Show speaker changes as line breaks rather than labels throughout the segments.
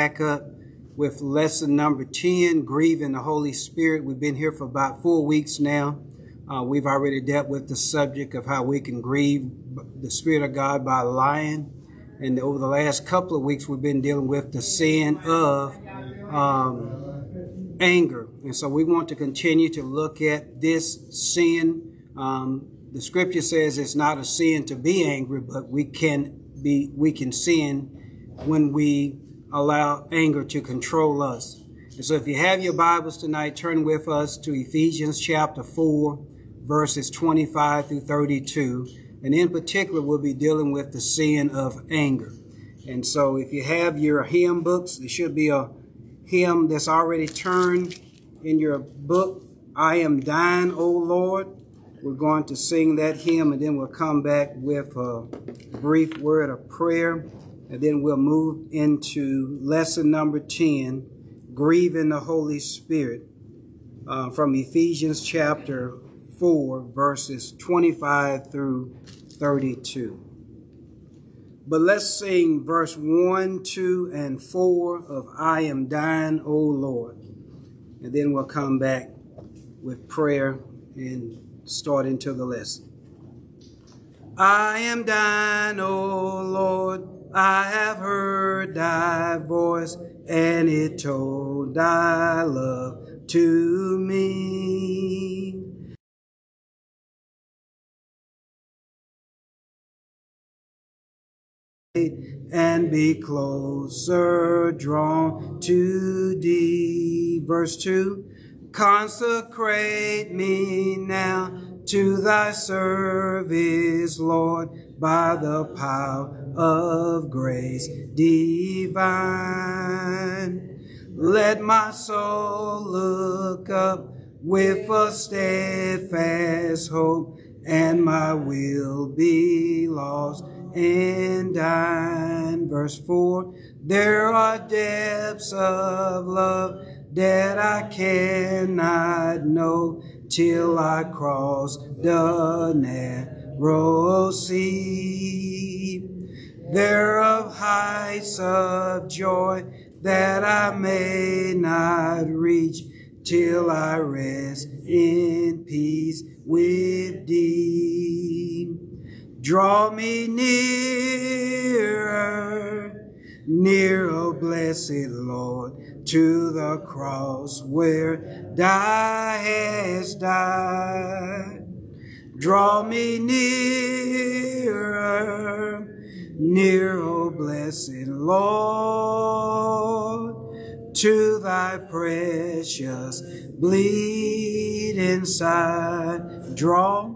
back up with lesson number 10, Grieving the Holy Spirit. We've been here for about four weeks now. Uh, we've already dealt with the subject of how we can grieve the Spirit of God by lying. And over the last couple of weeks, we've been dealing with the sin of um, anger. And so we want to continue to look at this sin. Um, the scripture says it's not a sin to be angry, but we can be, we can sin when we allow anger to control us. And so if you have your Bibles tonight, turn with us to Ephesians chapter 4, verses 25 through 32. And in particular, we'll be dealing with the sin of anger. And so if you have your hymn books, there should be a hymn that's already turned in your book, I Am thine, O Lord. We're going to sing that hymn and then we'll come back with a brief word of prayer and then we'll move into lesson number 10, Grieving the Holy Spirit, uh, from Ephesians chapter 4, verses 25 through 32. But let's sing verse 1, 2, and 4 of I Am Thine, O Lord. And then we'll come back with prayer and start into the lesson. I am thine, O Lord. I have heard thy voice, and it told thy love to me. And be closer drawn to thee. Verse 2 Consecrate me now to thy service, Lord by the power of grace divine. Let my soul look up with a steadfast hope, and my will be lost in thine. Verse 4 There are depths of love that I cannot know till I cross the narrow sea. There of heights of joy that I may not reach till I rest in peace with thee. Draw me nearer, near, O blessed Lord, to the cross where thou hast died. Draw me nearer, near, O blessed Lord, to thy precious bleeding side. Draw,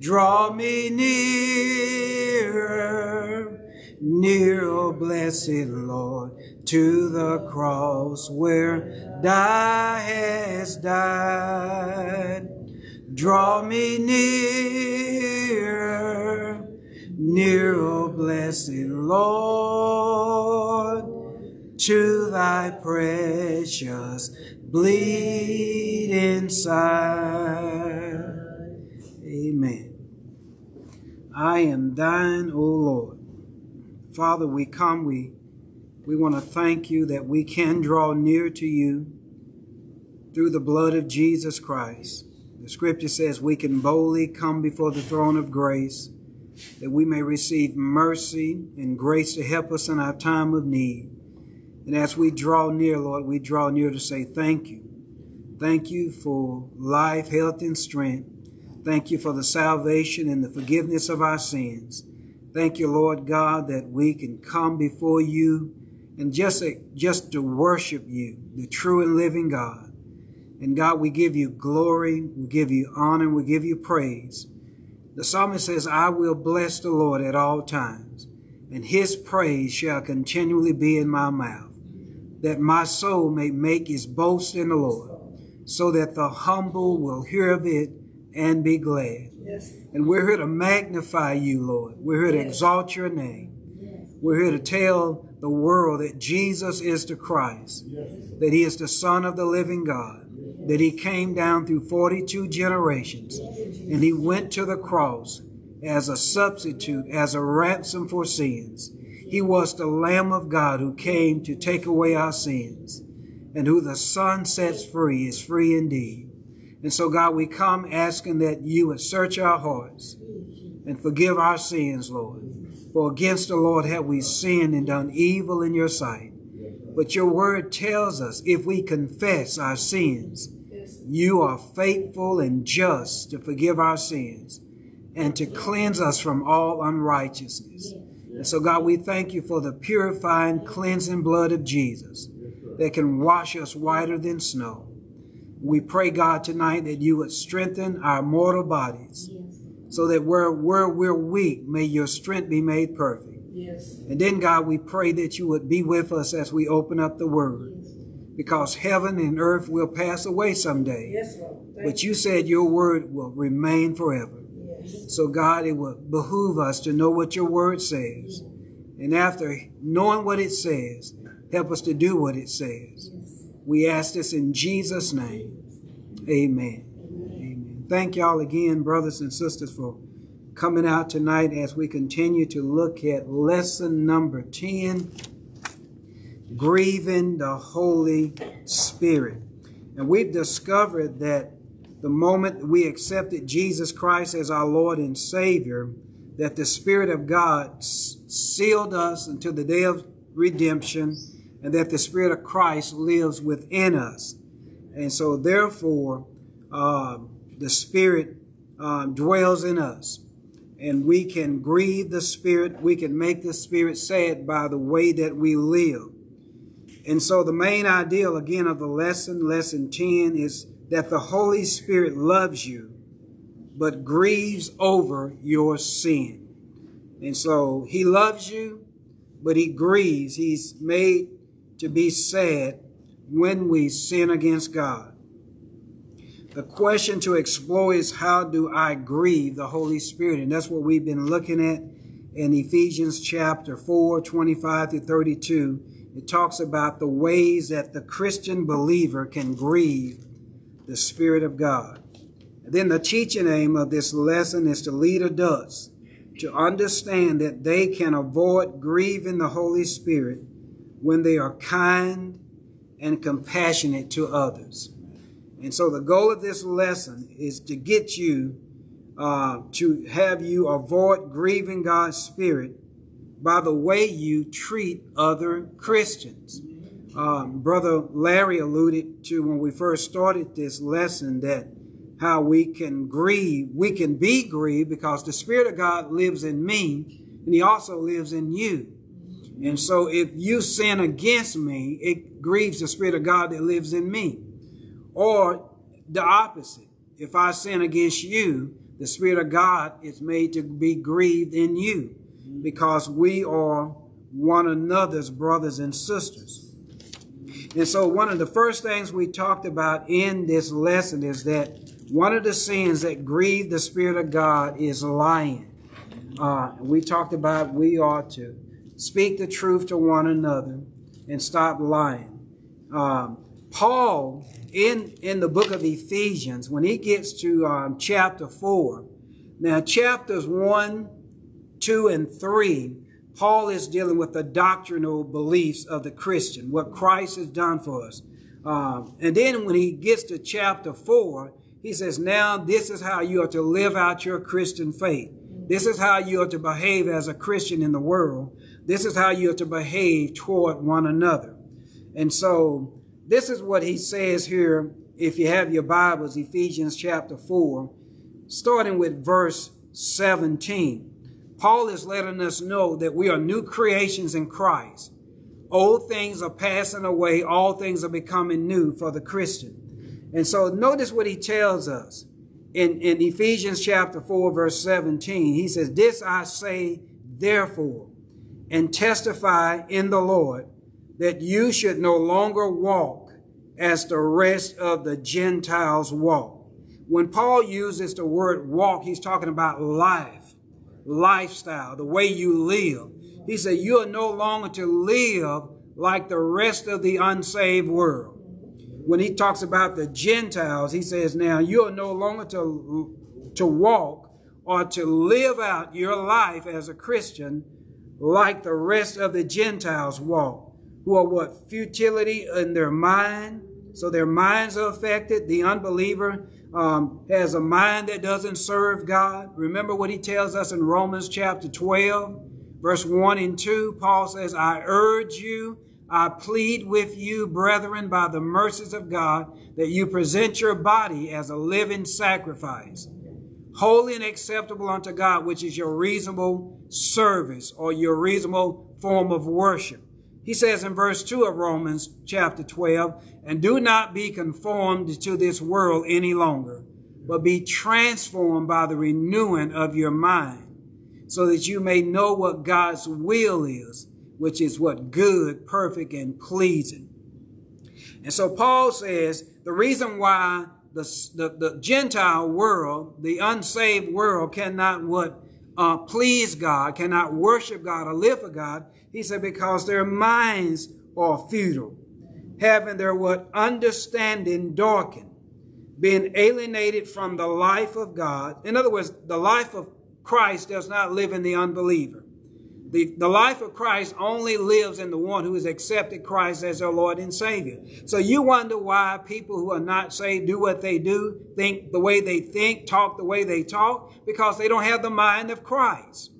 draw me nearer, near, O blessed Lord, to the cross where thou hast died. Draw me near, near, O blessed Lord, to thy precious bleeding side. Amen. I am thine, O Lord. Father, we come, we, we want to thank you that we can draw near to you through the blood of Jesus Christ. The scripture says we can boldly come before the throne of grace that we may receive mercy and grace to help us in our time of need. And as we draw near, Lord, we draw near to say thank you. Thank you for life, health, and strength. Thank you for the salvation and the forgiveness of our sins. Thank you, Lord God, that we can come before you and just, just to worship you, the true and living God. And God, we give you glory, we give you honor, we give you praise. The psalmist says, I will bless the Lord at all times, and his praise shall continually be in my mouth, that my soul may make its boast in the Lord, so that the humble will hear of it and be glad. Yes. And we're here to magnify you, Lord. We're here to yes. exalt your name. Yes. We're here to tell the world that Jesus is the Christ, that he is the Son of the living God that he came down through 42 generations and he went to the cross as a substitute, as a ransom for sins. He was the Lamb of God who came to take away our sins, and who the Son sets free is free indeed. And so, God, we come asking that you would search our hearts and forgive our sins, Lord. For against the Lord have we sinned and done evil in your sight. But your word tells us if we confess our sins, you are faithful and just to forgive our sins and to cleanse us from all unrighteousness. And so, God, we thank you for the purifying, cleansing blood of Jesus that can wash us whiter than snow. We pray, God, tonight that you would strengthen our mortal bodies so that where, where we're weak, may your strength be made perfect. Yes. And then, God, we pray that you would be with us as we open up the word. Yes. Because heaven and earth will pass away someday. Yes, Lord. but you said your word will remain forever. Yes. So, God, it will behoove us to know what your word says. And after knowing what it says, help us to do what it says. Yes. We ask this in Jesus' name. Amen. Thank y'all again, brothers and sisters, for coming out tonight as we continue to look at lesson number 10 grieving the Holy Spirit. And we've discovered that the moment we accepted Jesus Christ as our Lord and Savior, that the Spirit of God sealed us until the day of redemption, and that the Spirit of Christ lives within us. And so, therefore, uh, the Spirit uh, dwells in us. And we can grieve the Spirit, we can make the Spirit sad by the way that we live. And so, the main ideal, again, of the lesson, lesson 10, is that the Holy Spirit loves you, but grieves over your sin. And so he loves you, but he grieves. He's made to be sad when we sin against God. The question to explore is how do I grieve the Holy Spirit? And that's what we've been looking at in Ephesians chapter 4, 25 to 32. It talks about the ways that the Christian believer can grieve the Spirit of God. And then the teaching aim of this lesson is to lead adults to understand that they can avoid grieving the Holy Spirit when they are kind and compassionate to others. And so the goal of this lesson is to get you uh, to have you avoid grieving God's Spirit by the way you treat other Christians um, Brother Larry alluded to when we first started this lesson that how we can grieve, we can be grieved because the Spirit of God lives in me and He also lives in you. And so if you sin against me, it grieves the Spirit of God that lives in me. Or the opposite. If I sin against you, the Spirit of God is made to be grieved in you because we are one another's brothers and sisters. And so one of the first things we talked about in this lesson is that one of the sins that grieve the Spirit of God is lying. Uh, we talked about we ought to speak the truth to one another and stop lying. Um, Paul, in, in the book of Ephesians, when he gets to um, chapter 4, now chapters 1, 2, and 3 Paul is dealing with the doctrinal beliefs of the Christian, what Christ has done for us. Um, and then when he gets to chapter 4, he says, now this is how you are to live out your Christian faith. This is how you are to behave as a Christian in the world. This is how you are to behave toward one another. And so this is what he says here, if you have your Bibles, Ephesians chapter 4, starting with verse 17. Paul is letting us know that we are new creations in Christ. Old things are passing away. All things are becoming new for the Christian. And so notice what he tells us in, in Ephesians chapter 4, verse 17. He says, This I say, therefore, and testify in the Lord that you should no longer walk as the rest of the Gentiles walk. When Paul uses the word walk, he's talking about life lifestyle, the way you live. He said, you are no longer to live like the rest of the unsaved world. When he talks about the Gentiles, he says, now you are no longer to, to walk or to live out your life as a Christian like the rest of the Gentiles walk, who are what? Futility in their mind. So their minds are affected. The unbeliever um, has a mind that doesn't serve God. Remember what he tells us in Romans chapter 12, verse 1 and 2. Paul says, I urge you, I plead with you, brethren, by the mercies of God, that you present your body as a living sacrifice, holy and acceptable unto God, which is your reasonable service or your reasonable form of worship. He says in verse 2 of Romans chapter 12, and do not be conformed to this world any longer, but be transformed by the renewing of your mind, so that you may know what God's will is, which is what good, perfect, and pleasing. And so Paul says the reason why the, the, the Gentile world, the unsaved world, cannot what uh, please God, cannot worship God or live for God, he said because their minds are futile having their what understanding darkened, being alienated from the life of God. In other words, the life of Christ does not live in the unbeliever. The, the life of Christ only lives in the one who has accepted Christ as their Lord and Savior. So you wonder why people who are not saved do what they do, think the way they think, talk the way they talk, because they don't have the mind of Christ.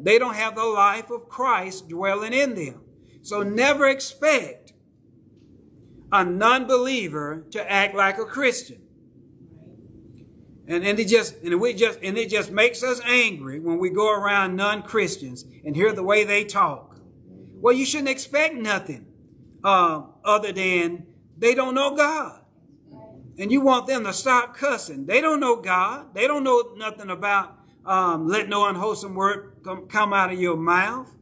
They don't have the life of Christ dwelling in them. So never expect a non-believer to act like a Christian. And, and it just and we just and it just makes us angry when we go around non-Christians and hear the way they talk. Well, you shouldn't expect nothing uh, other than they don't know God. And you want them to stop cussing. They don't know God. They don't know nothing about um, let no unwholesome word come, out of your mouth.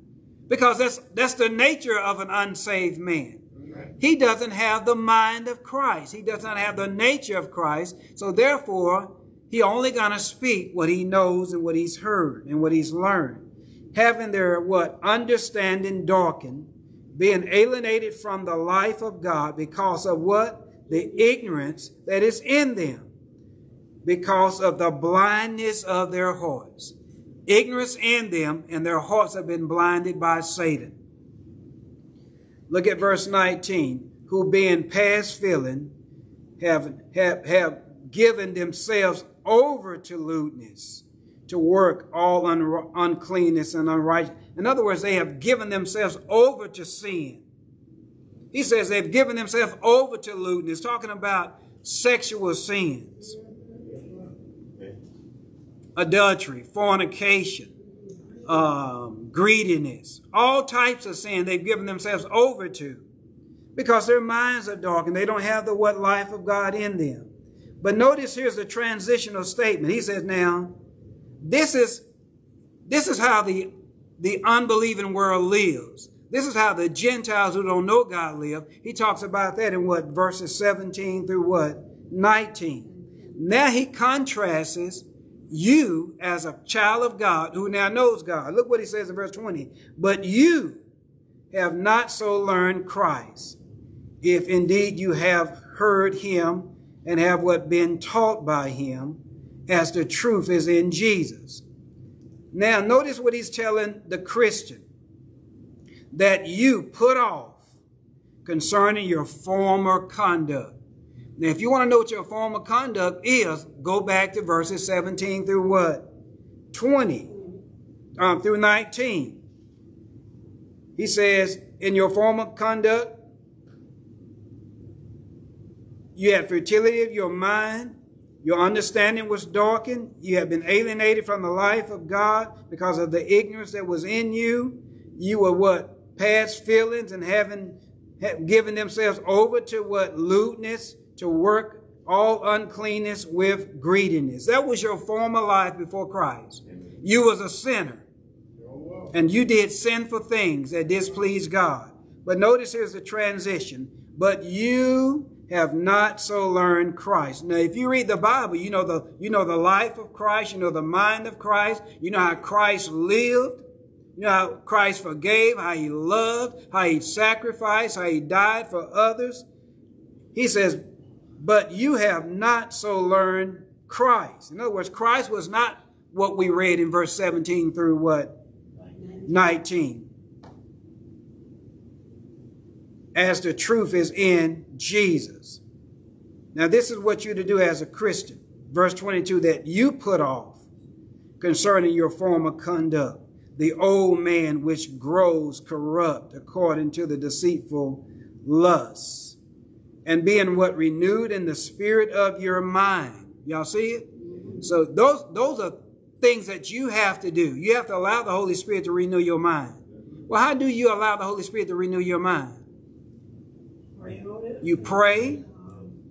Because that's, that's the nature of an unsaved man. He doesn't have the mind of Christ. He does not have the nature of Christ. So therefore, he only going to speak what he knows and what he's heard and what he's learned. Having their what? Understanding darkened, being alienated from the life of God because of what? The ignorance that is in them. Because of the blindness of their hearts. Ignorance in them and their hearts have been blinded by Satan. Look at verse 19. Who being past feeling have, have, have given themselves over to lewdness, to work all un uncleanness and unrighteousness. In other words, they have given themselves over to sin. He says they've given themselves over to lewdness, talking about sexual sins, adultery, fornication, um, greediness, all types of sin they've given themselves over to because their minds are dark and they don't have the what life of God in them. But notice here's the transitional statement. He says, now, this is, this is how the, the unbelieving world lives. This is how the Gentiles who don't know God live. He talks about that in what, verses 17 through what, 19. Now he contrasts you as a child of God who now knows God. Look what he says in verse 20. But you have not so learned Christ, if indeed you have heard him and have what been taught by him, as the truth is in Jesus. Now, notice what he's telling the Christian that you put off concerning your former conduct. Now, if you want to know what your form of conduct is, go back to verses 17 through what? 20 um, through 19. He says, in your form of conduct, you had fertility of your mind. Your understanding was darkened. You have been alienated from the life of God because of the ignorance that was in you. You were what? Past feelings and having given themselves over to what? Lewdness, to work all uncleanness with greediness. That was your former life before Christ. You was a sinner. And you did sinful things that displeased God. But notice here's the transition. But you have not so learned Christ. Now, if you read the Bible, you know the, you know the life of Christ, you know the mind of Christ, you know how Christ lived, you know how Christ forgave, how he loved, how he sacrificed, how he died for others. He says, but you have not so learned Christ. In other words, Christ was not what we read in verse 17 through what? 19. As the truth is in Jesus. Now, this is what you to do as a Christian. Verse 22 that you put off concerning your former conduct, the old man which grows corrupt according to the deceitful lusts and being what renewed in the spirit of your mind. Y'all see it? So those those are things that you have to do. You have to allow the Holy Spirit to renew your mind. Well, how do you allow the Holy Spirit to renew your mind? You pray.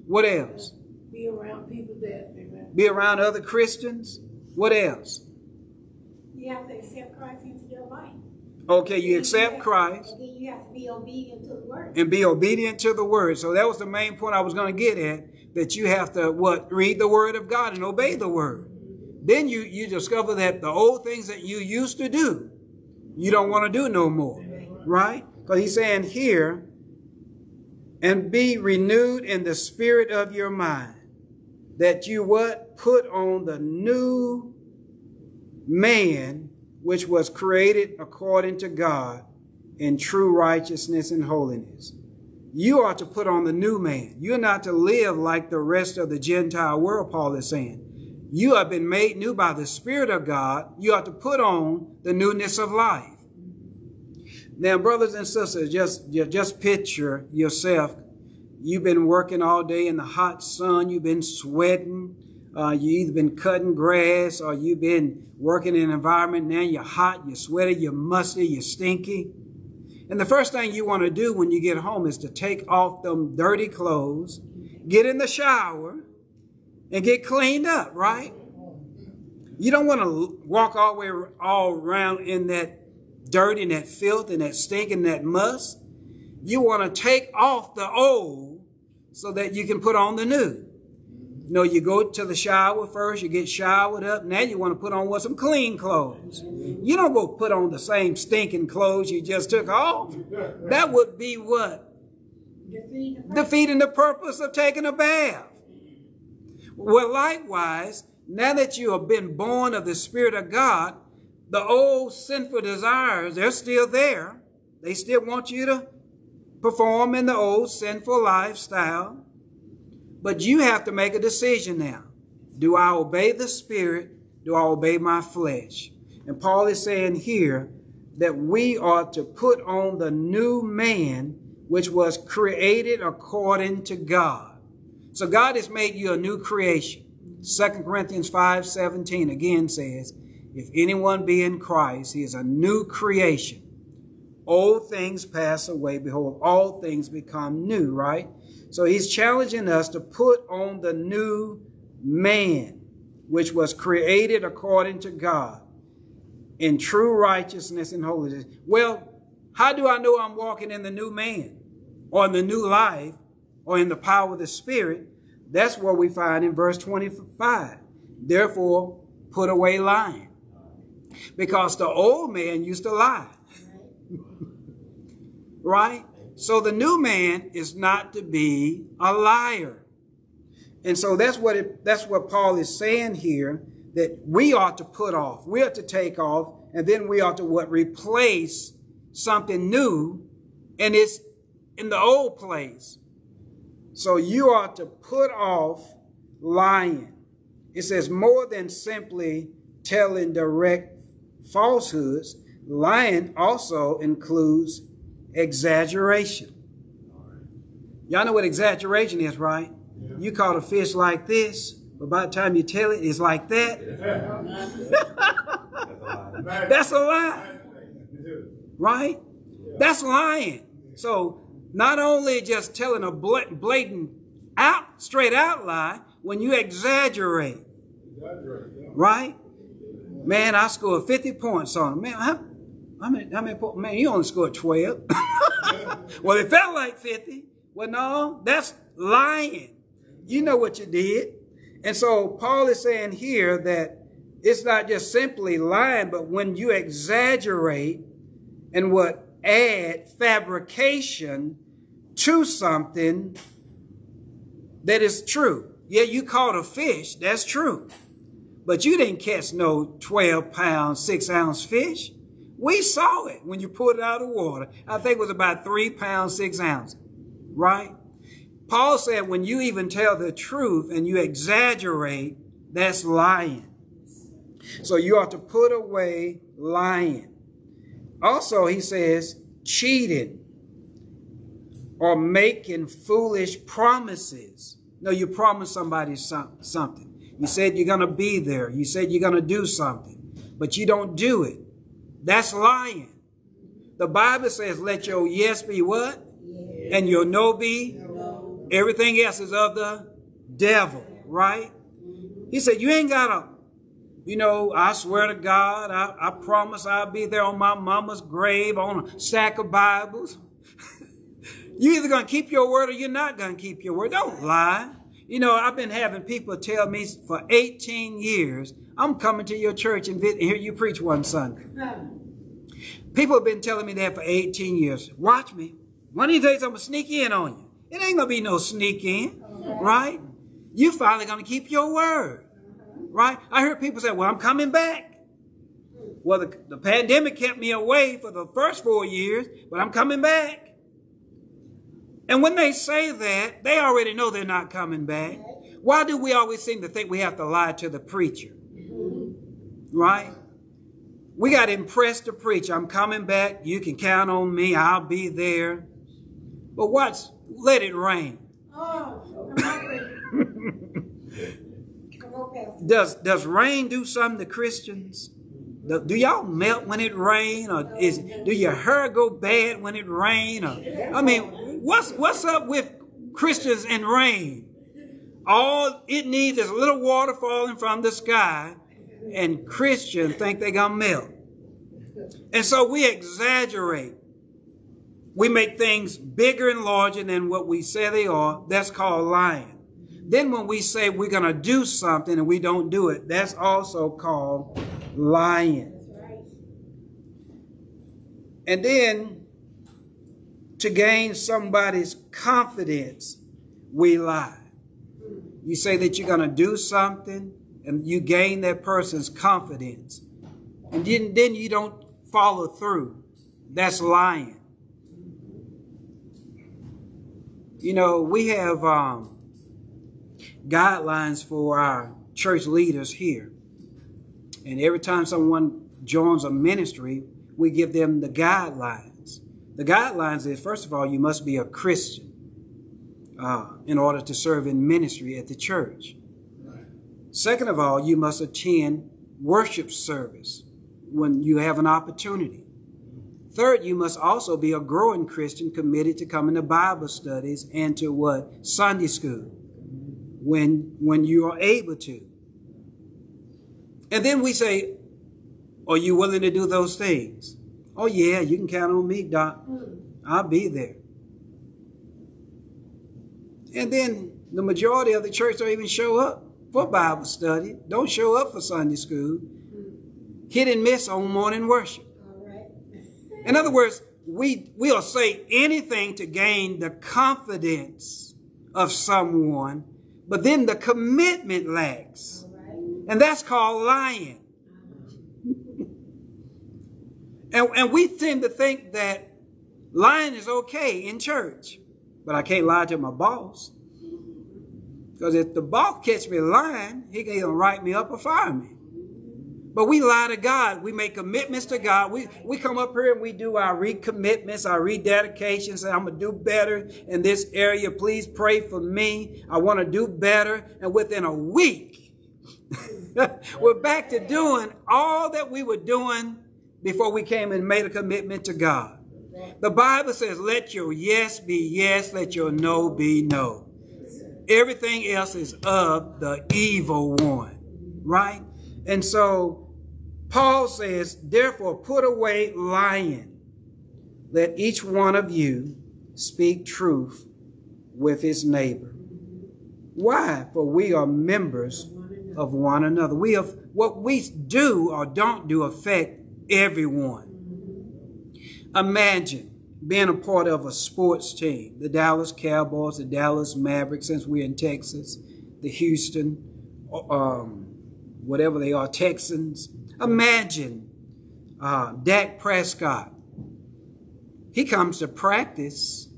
What else?
Be around people that.
Be around other Christians. What else?
You have to accept Christ into your life.
Okay, you accept Christ.
And then you have to be obedient to the word.
And be obedient to the word. So that was the main point I was going to get at. That you have to what? Read the word of God and obey the word. Then you, you discover that the old things that you used to do, you don't want to do no more. Right? Because he's saying here, and be renewed in the spirit of your mind, that you what? Put on the new man, which was created according to God in true righteousness and holiness. You are to put on the new man. You're not to live like the rest of the Gentile world, Paul is saying. You have been made new by the Spirit of God. You are to put on the newness of life. Now, brothers and sisters, just, just picture yourself. You've been working all day in the hot sun. You've been sweating. Uh, you either been cutting grass or you've been working in an environment. Now you're hot, you're sweaty, you're musty, you're stinky. And the first thing you want to do when you get home is to take off them dirty clothes, get in the shower, and get cleaned up, right? You don't want to walk all the way all around in that dirt and that filth and that stink and that must. You want to take off the old so that you can put on the new. You know, you go to the shower first, you get showered up. Now you want to put on what some clean clothes. You don't go put on the same stinking clothes you just took off. That would be what? Defeating the purpose of taking a bath. Well, likewise, now that you have been born of the Spirit of God, the old sinful desires, they're still there. They still want you to perform in the old sinful lifestyle. But you have to make a decision now. Do I obey the Spirit? Do I obey my flesh? And Paul is saying here that we are to put on the new man which was created according to God. So God has made you a new creation. 2 Corinthians 5 17 again says, If anyone be in Christ, he is a new creation. Old things pass away. Behold, all things become new, right? So he's challenging us to put on the new man, which was created according to God in true righteousness and holiness. Well, how do I know I'm walking in the new man or in the new life or in the power of the Spirit? That's what we find in verse 25. Therefore, put away lying. Because the old man used to lie. right? So the new man is not to be a liar. And so that's what it, that's what Paul is saying here that we ought to put off. We ought to take off and then we ought to what replace something new and it's in the old place. So you ought to put off lying. It says more than simply telling direct falsehoods. Lying also includes exaggeration. Y'all know what exaggeration is, right? Yeah. You caught a fish like this, but by the time you tell it, it's like that. That's a lie. Right? That's lying. So not only just telling a blatant out, straight out lie, when you exaggerate. Right? Man, I scored 50 points on him. Man, how, how many, how many? Man, you only scored 12. well, it felt like 50. Well, no, that's lying. You know what you did. And so Paul is saying here that it's not just simply lying, but when you exaggerate and what add fabrication to something that is true. Yeah, you caught a fish, that's true. But you didn't catch no 12 pound, six ounce fish. We saw it when you put it out of water. I think it was about three pounds, six ounces, right? Paul said when you even tell the truth and you exaggerate, that's lying. So you ought to put away lying. Also, he says, cheating or making foolish promises. No, you promised somebody something. You said you're going to be there. You said you're going to do something, but you don't do it. That's lying. The Bible says, let your yes be what? Yes. And your no be? No. Everything else is of the devil, right? He said, you ain't got to, you know, I swear to God, I, I promise I'll be there on my mama's grave on a stack of Bibles. you're either going to keep your word or you're not going to keep your word. Don't lie. You know, I've been having people tell me for 18 years, I'm coming to your church and hear you preach one Sunday. People have been telling me that for 18 years. Watch me. One of these days I'm going to sneak in on you. It ain't going to be no sneak in, right? You finally going to keep your word, right? I heard people say, well, I'm coming back. Well, the, the pandemic kept me away for the first four years, but I'm coming back. And when they say that, they already know they're not coming back. Why do we always seem to think we have to lie to the preacher? Right? We got to impress the preacher. I'm coming back. You can count on me. I'll be there. But what's let it rain? does does rain do something to Christians? Do, do y'all melt when it rain, or is do your hair go bad when it rain? Or I mean, what's what's up with Christians and rain? All it needs is a little water falling from the sky, and Christians think they're gonna melt. And so we exaggerate. We make things bigger and larger than what we say they are. That's called lying. Then when we say we're going to do something and we don't do it, that's also called lying. And then to gain somebody's confidence, we lie. You say that you're going to do something and you gain that person's confidence. And then, then you don't follow through. That's lying. You know, we have um, guidelines for our church leaders here. And every time someone joins a ministry, we give them the guidelines. The guidelines is, first of all, you must be a Christian uh, in order to serve in ministry at the church. Second of all, you must attend worship service when you have an opportunity. Third, you must also be a growing Christian committed to coming to Bible studies and to what? Sunday school when, when you are able to. And then we say, are you willing to do those things? Oh yeah, you can count on me, Doc. I'll be there. And then the majority of the church don't even show up for Bible study, don't show up for Sunday school, hit and miss on morning worship. In other words, we, we'll say anything to gain the confidence of someone, but then the commitment lacks. And that's called lying. And, and we tend to think that lying is okay in church, but I can't lie to my boss. Because if the boss catch me lying, he can either write me up or fire me. But we lie to God. We make commitments to God. We, we come up here and we do our recommitments, our rededications. Say, I'm going to do better in this area. Please pray for me. I want to do better. And within a week, we're back to doing all that we were doing before we came and made a commitment to God. The Bible says, let your yes be yes, let your no be no. Everything else is of the evil one, right? And so Paul says, therefore put away lying. Let each one of you speak truth with his neighbor. Why? For we are members of one another. We have what we do or don't do affect everyone. Imagine being a part of a sports team, the Dallas Cowboys, the Dallas Mavericks, since we're in Texas, the Houston, um, whatever they are, Texans, Imagine uh, Dak Prescott. He comes to practice,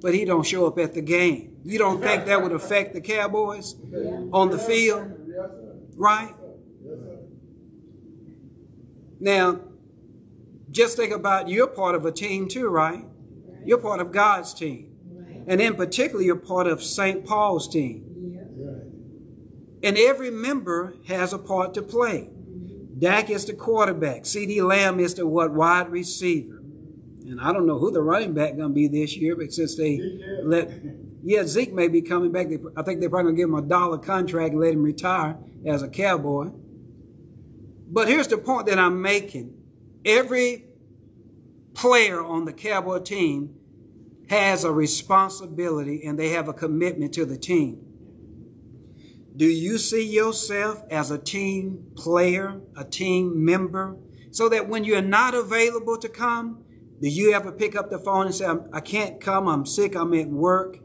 but he don't show up at the game. You don't think that would affect the Cowboys on the field? Right? Now, just think about you're part of a team too, right? You're part of God's team. And in particular, you're part of St. Paul's team. And every member has a part to play. Mm-hmm. Dak is the quarterback. CeeDee Lamb is the what wide receiver. And I don't know who the running back going to be this year, but since they let, yeah, Zeke may be coming back. They, I think they're probably going to give him a dollar contract and let him retire as a cowboy. But here's the point that I'm making. Every player on the cowboy team has a responsibility and they have a commitment to the team. Do you see yourself as a team player, a team member, so that when you're not available to come, do you ever pick up the phone and say, I can't come, I'm sick, I'm at work,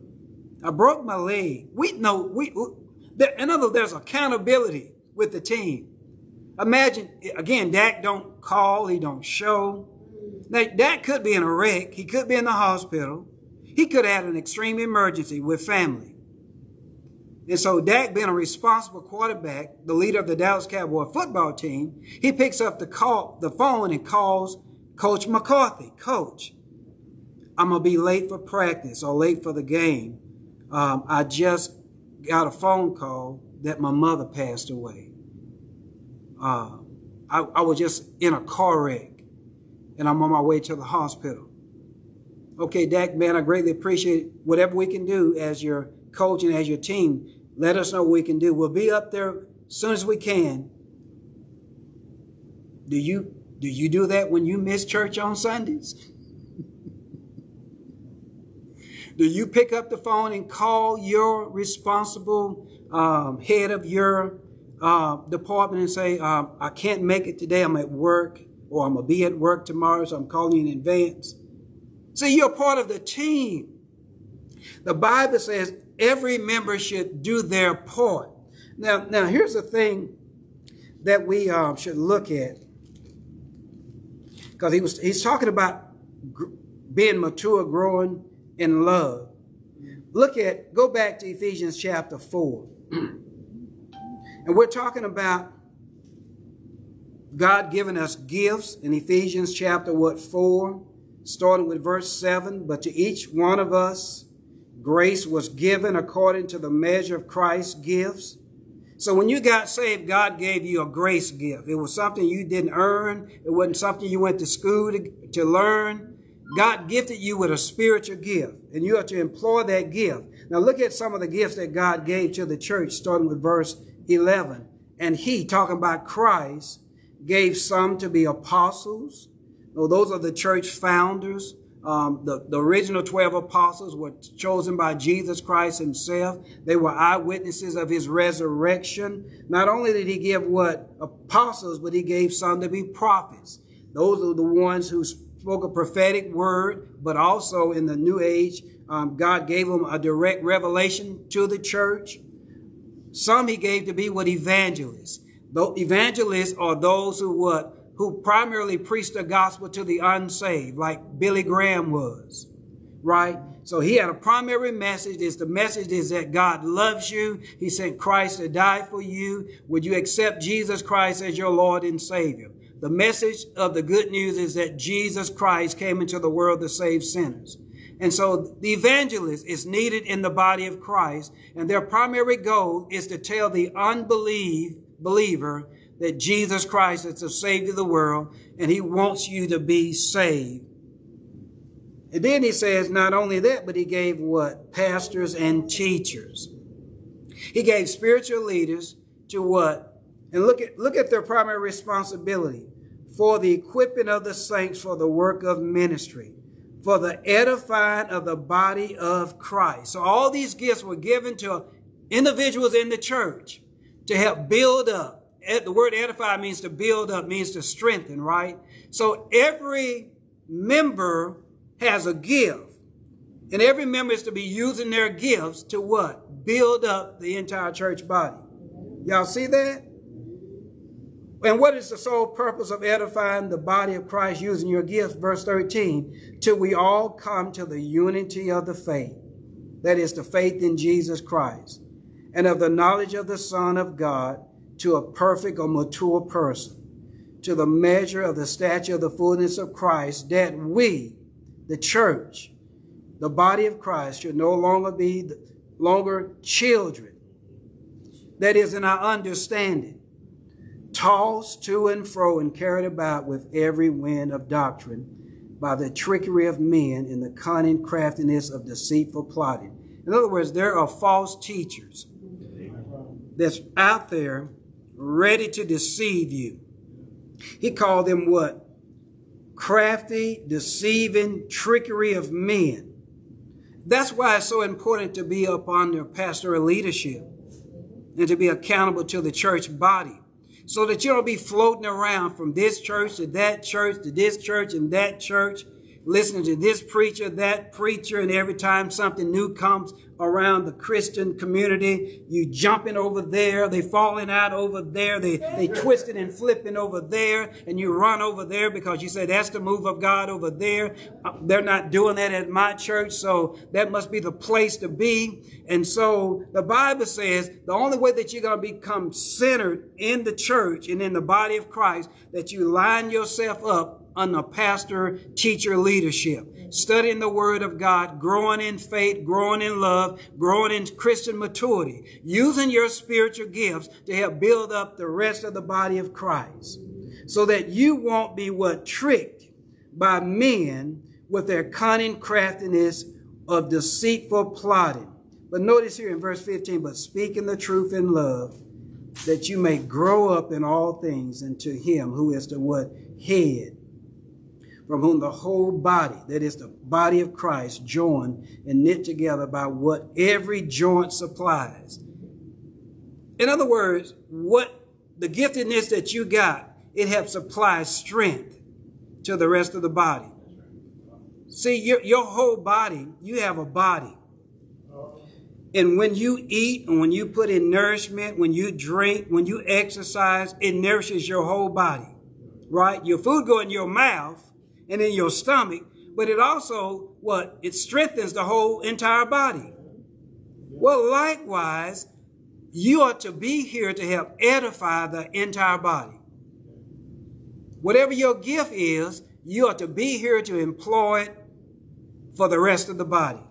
I broke my leg. We know, we, in other words, there's accountability with the team. Imagine, again, Dak don't call, he don't show. Now, Dak could be in a wreck, he could be in the hospital, he could have an extreme emergency with family. And so Dak being a responsible quarterback, the leader of the Dallas Cowboy football team, he picks up the call, the phone and calls Coach McCarthy. Coach, I'm going to be late for practice or late for the game. Um, I just got a phone call that my mother passed away. Uh, I, I was just in a car wreck and I'm on my way to the hospital. Okay, Dak, man, I greatly appreciate whatever we can do as your coach and as your team let us know what we can do. We'll be up there as soon as we can. Do you do you do that when you miss church on Sundays? do you pick up the phone and call your responsible um, head of your uh, department and say, um, I can't make it today, I'm at work, or I'm going to be at work tomorrow, so I'm calling you in advance? See, you're part of the team. The Bible says every member should do their part. Now, now here's the thing that we um, should look at, because he was he's talking about being mature, growing in love. Look at go back to Ephesians chapter four, and we're talking about God giving us gifts in Ephesians chapter what four, starting with verse seven. But to each one of us Grace was given according to the measure of Christ's gifts. So when you got saved, God gave you a grace gift. It was something you didn't earn. It wasn't something you went to school to, to learn. God gifted you with a spiritual gift, and you have to employ that gift. Now look at some of the gifts that God gave to the church, starting with verse 11. And he, talking about Christ, gave some to be apostles. Those are the church founders. Um, the, the original 12 apostles were chosen by Jesus Christ himself. They were eyewitnesses of his resurrection. Not only did he give what apostles, but he gave some to be prophets. Those are the ones who spoke a prophetic word, but also in the new age, um, God gave them a direct revelation to the church. Some he gave to be what evangelists. The evangelists are those who what who primarily preach the gospel to the unsaved, like Billy Graham was, right? So he had a primary message. Is the message is that God loves you. He sent Christ to die for you. Would you accept Jesus Christ as your Lord and Savior? The message of the good news is that Jesus Christ came into the world to save sinners. And so the evangelist is needed in the body of Christ, and their primary goal is to tell the unbelief believer that Jesus Christ is the Savior of the world and he wants you to be saved. And then he says not only that, but he gave what? Pastors and teachers. He gave spiritual leaders to what? And look at, look at their primary responsibility for the equipping of the saints for the work of ministry, for the edifying of the body of Christ. So all these gifts were given to individuals in the church to help build up the word edify means to build up, means to strengthen, right? So every member has a gift. And every member is to be using their gifts to what? Build up the entire church body. Y'all see that? And what is the sole purpose of edifying the body of Christ using your gifts? Verse 13, till we all come to the unity of the faith. That is the faith in Jesus Christ and of the knowledge of the Son of God to a perfect or mature person, to the measure of the stature of the fullness of Christ, that we, the church, the body of Christ, should no longer be longer children. That is in our understanding, tossed to and fro and carried about with every wind of doctrine by the trickery of men and the cunning craftiness of deceitful plotting. In other words, there are false teachers that's out there ready to deceive you. He called them what? Crafty, deceiving, trickery of men. That's why it's so important to be up under pastoral leadership and to be accountable to the church body so that you don't be floating around from this church to that church to this church and that church, listening to this preacher, that preacher, and every time something new comes around the Christian community. You jumping over there. They falling out over there. They, they twisting and flipping over there. And you run over there because you say, that's the move of God over there. Uh, they're not doing that at my church. So that must be the place to be. And so the Bible says the only way that you're going to become centered in the church and in the body of Christ, that you line yourself up under pastor teacher leadership, studying the word of God, growing in faith, growing in love, growing in Christian maturity, using your spiritual gifts to help build up the rest of the body of Christ so that you won't be what tricked by men with their cunning craftiness of deceitful plotting. But notice here in verse 15, but speaking the truth in love, that you may grow up in all things into him who is the what? Head, from whom the whole body, that is the body of Christ, joined and knit together by what every joint supplies. In other words, what the giftedness that you got, it helps supply strength to the rest of the body. See, your, your whole body, you have a body. And when you eat and when you put in nourishment, when you drink, when you exercise, it nourishes your whole body, right? Your food go in your mouth, and in your stomach, but it also, what? It strengthens the whole entire body. Well, likewise, you are to be here to help edify the entire body. Whatever your gift is, you are to be here to employ it for the rest of the body.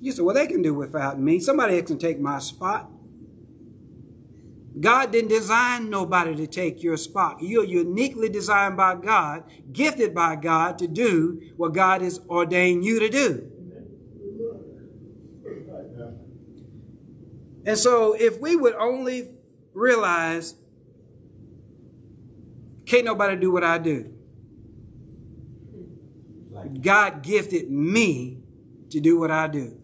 You say, well, they can do without me. Somebody else can take my spot. God didn't design nobody to take your spot. You're uniquely designed by God, gifted by God to do what God has ordained you to do. And so if we would only realize, can't nobody do what I do. God gifted me to do what I do.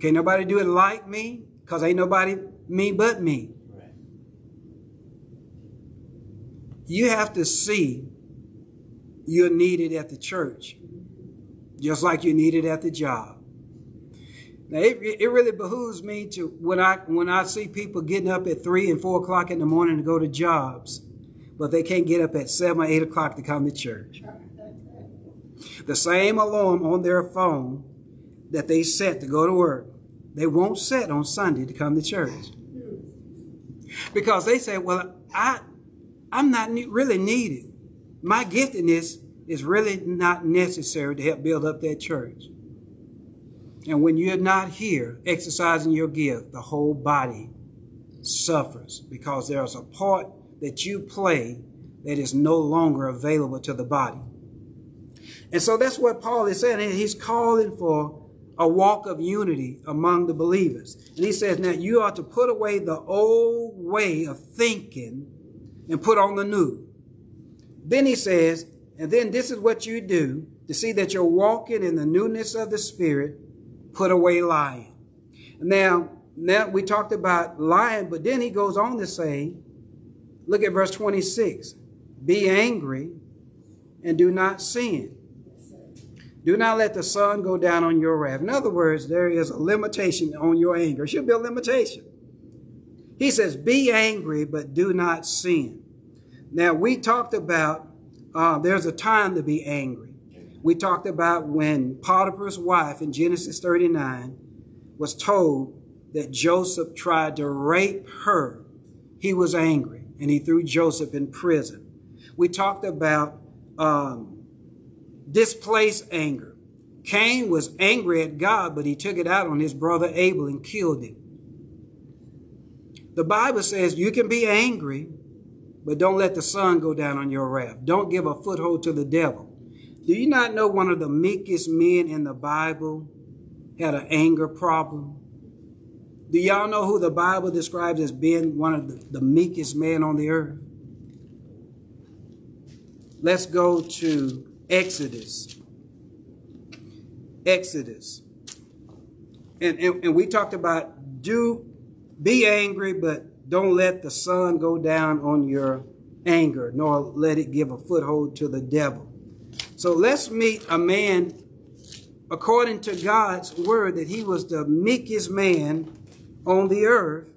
Can't nobody do it like me because ain't nobody me but me. Right. You have to see you're needed at the church, just like you're needed at the job. Now, it, it really behooves me to when I when I see people getting up at three and four o'clock in the morning to go to jobs, but they can't get up at seven or eight o'clock to come to church. The same alarm on their phone that they set to go to work, they won't set on Sunday to come to church. Because they say, well, I, I'm not really needed. My giftedness is really not necessary to help build up that church. And when you're not here exercising your gift, the whole body suffers because there's a part that you play that is no longer available to the body. And so that's what Paul is saying. He's calling for a walk of unity among the believers. And he says, now you are to put away the old way of thinking and put on the new. Then he says, and then this is what you do to see that you're walking in the newness of the Spirit, put away lying. Now, now we talked about lying, but then he goes on to say, look at verse 26, be angry and do not sin. Do not let the sun go down on your wrath. In other words, there is a limitation on your anger. It should be a limitation. He says, Be angry, but do not sin. Now, we talked about uh, there's a time to be angry. We talked about when Potiphar's wife in Genesis 39 was told that Joseph tried to rape her. He was angry and he threw Joseph in prison. We talked about um, displaced anger. Cain was angry at God, but he took it out on his brother Abel and killed him. The Bible says you can be angry, but don't let the sun go down on your wrath. Don't give a foothold to the devil. Do you not know one of the meekest men in the Bible had an anger problem? Do y'all know who the Bible describes as being one of the, the meekest men on the earth? Let's go to Exodus. Exodus. And, and, and we talked about do be angry, but don't let the sun go down on your anger, nor let it give a foothold to the devil. So let's meet a man according to God's word that he was the meekest man on the earth.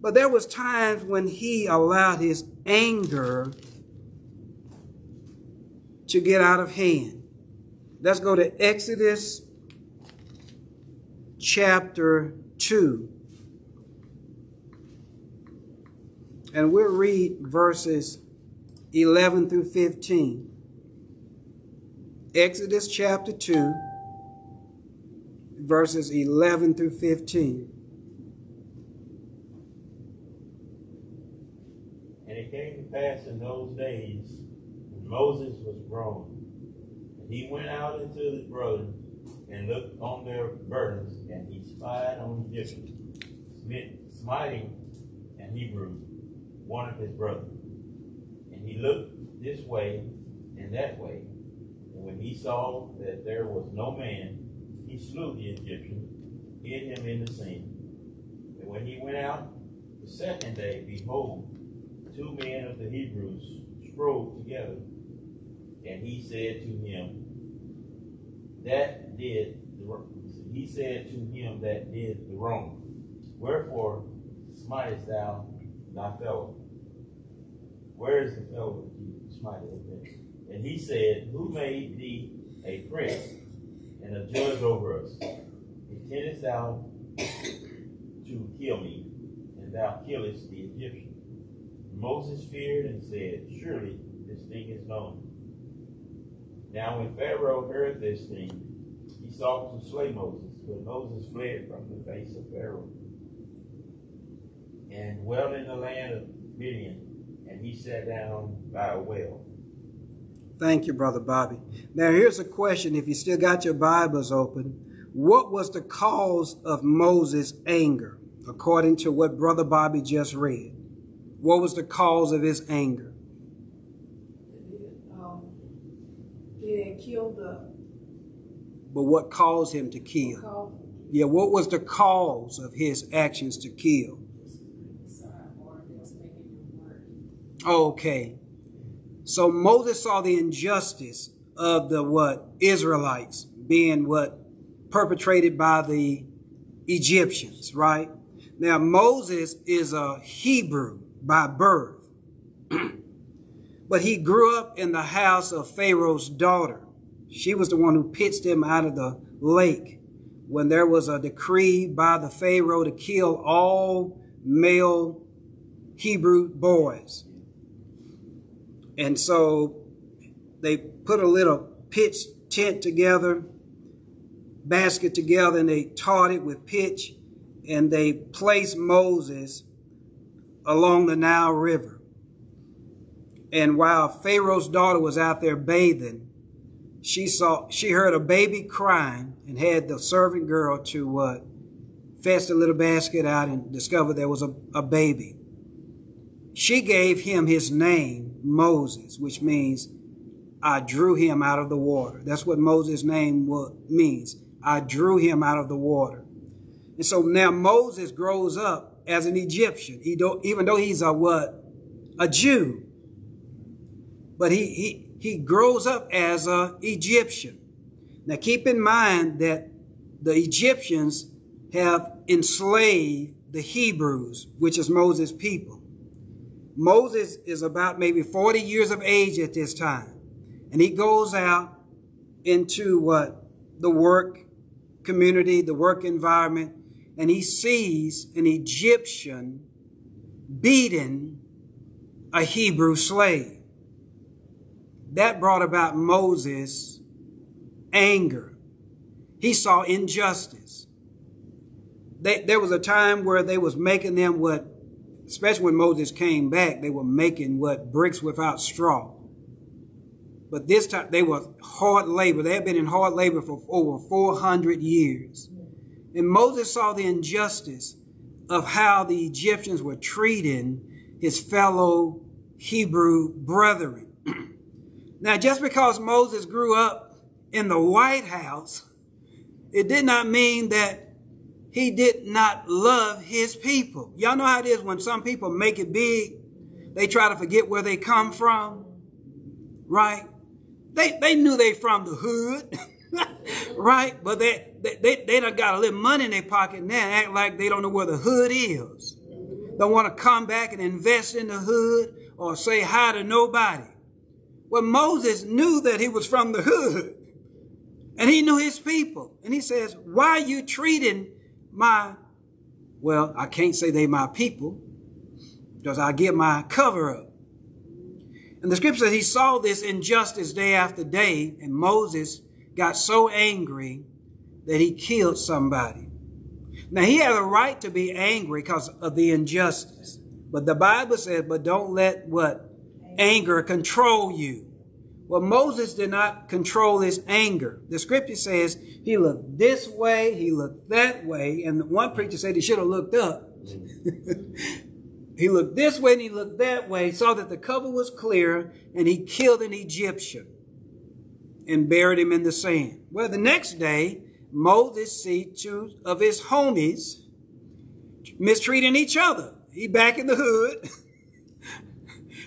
But there was times when he allowed his anger to get out of hand. Let's go to Exodus chapter 2. And we'll read verses 11 through 15. Exodus chapter 2, verses 11 through 15.
And it came to pass in those days Moses was grown, he went out into his brothers and looked on their burdens, and he spied on Egyptians, smiting an Hebrew, one of his brothers. And he looked this way and that way, and when he saw that there was no man, he slew the Egyptian, hid him in the sand. And when he went out the second day, behold, two men of the Hebrews strove together. And he said to him, that did the he said to him that did the wrong, Wherefore smitest thou thy fellow? Where is the fellow that you smited And he said, Who made thee a prince and a judge over us? Intendest thou to kill me, and thou killest the Egyptian? Moses feared and said, Surely this thing is known. Now when Pharaoh heard this thing, he sought to slay Moses, but Moses fled from the face of Pharaoh and dwelt in the land of Midian, and he sat down by a well.
Thank you, Brother Bobby. Now, here's a question. If you still got your Bibles open, what was the cause of Moses' anger, according to what Brother Bobby just read? What was the cause of his anger?
Um, he had killed the.
But what caused him to kill? Yeah, what was the cause of his actions to kill? Okay. So Moses saw the injustice of the what Israelites being what perpetrated by the Egyptians, right? Now Moses is a Hebrew by birth. but he grew up in the house of Pharaoh's daughter. She was the one who pitched him out of the lake when there was a decree by the Pharaoh to kill all male Hebrew boys. And so they put a little pitch tent together, basket together, and they tarred it with pitch, and they placed Moses along the Nile River. And while Pharaoh's daughter was out there bathing, she saw she heard a baby crying and had the servant girl to uh, fetch the little basket out and discover there was a, a baby. She gave him his name, Moses, which means I drew him out of the water. That's what Moses' name means. I drew him out of the water. And so now Moses grows up as an Egyptian, he don't, even though he's a what? A Jew. But he, he, he grows up as a Egyptian. Now keep in mind that the Egyptians have enslaved the Hebrews, which is Moses' people. Moses is about maybe 40 years of age at this time. And he goes out into what? The work community, the work environment, and he sees an Egyptian beating a Hebrew slave. That brought about Moses' anger. He saw injustice. They, there was a time where they was making them what, especially when Moses came back, they were making what bricks without straw. But this time they were hard labor. They had been in hard labor for over 400 years. And Moses saw the injustice of how the Egyptians were treating his fellow Hebrew brethren. now, just because Moses grew up in the White House, it did not mean that he did not love his people. Y'all know how it is when some people make it big, they try to forget where they come from, right? They, they knew they from the hood, right? But they, they, they, they done got a little money in their pocket now act like they don't know where the hood is. Don't want to come back and invest in the hood or say hi to nobody. Well, Moses knew that he was from the hood and he knew his people. And he says, why are you treating my, well, I can't say they my people because I give my cover up. And the scripture says he saw this injustice day after day, and Moses got so angry that he killed somebody. Now, he had a right to be angry because of the injustice. But the Bible says, but don't let what? Anger control you. Well, Moses did not control his anger. The scripture says he looked this way, he looked that way, and one preacher said he should have looked up. He looked this way and he looked that way, saw that the cover was clear, and he killed an Egyptian and buried him in the sand. Well, the next day, Moses see two of his homies mistreating each other. He back in the hood.